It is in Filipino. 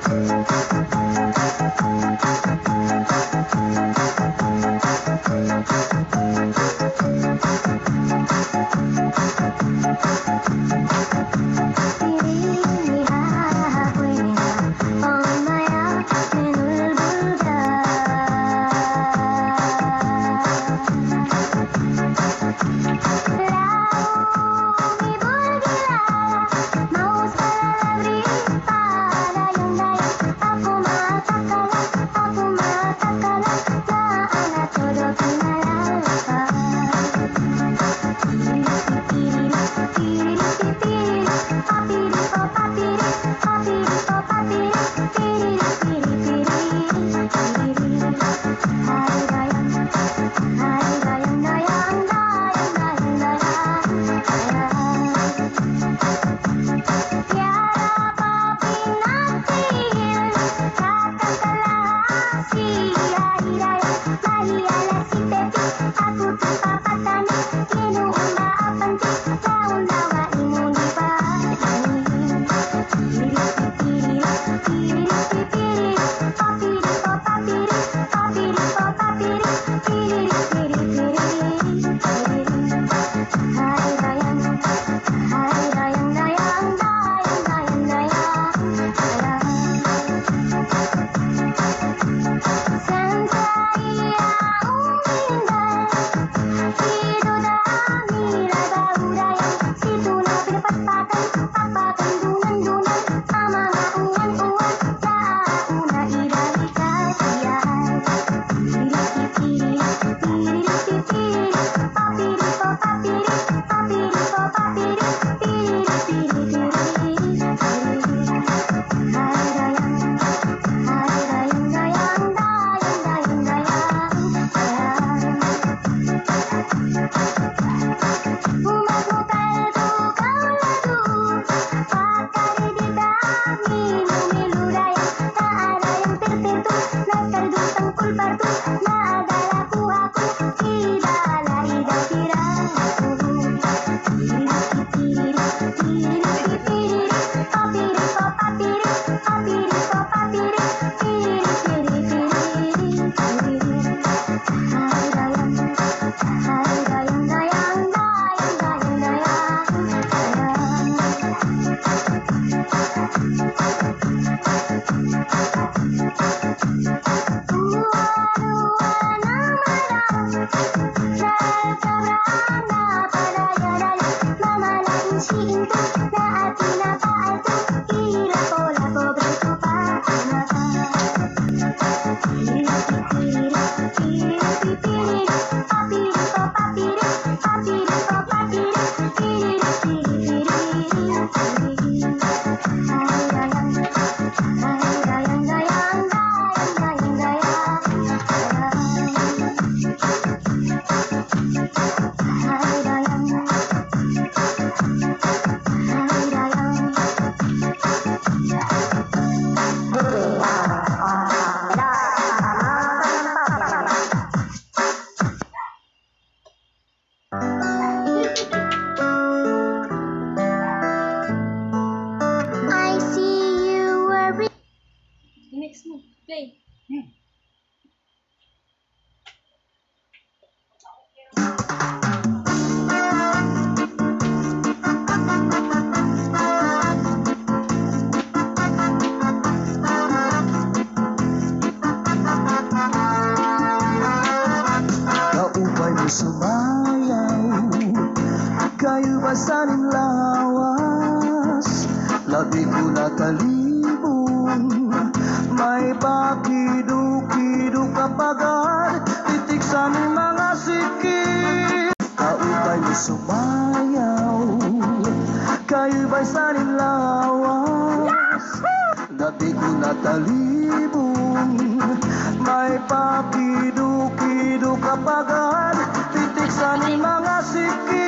Thank you. papiri, papiri, papiri. Next mo. Play. Kaupay mo sumayaw Kayo ba sa lawas Labi ko natalibong May pakido-kido kapagan Titik sa ni mga sikit Kaupay mo sumayaw Kayo ba sa lawas. Labi ko natalibong May pakido-kido kapagan Titik sa ni mga sikit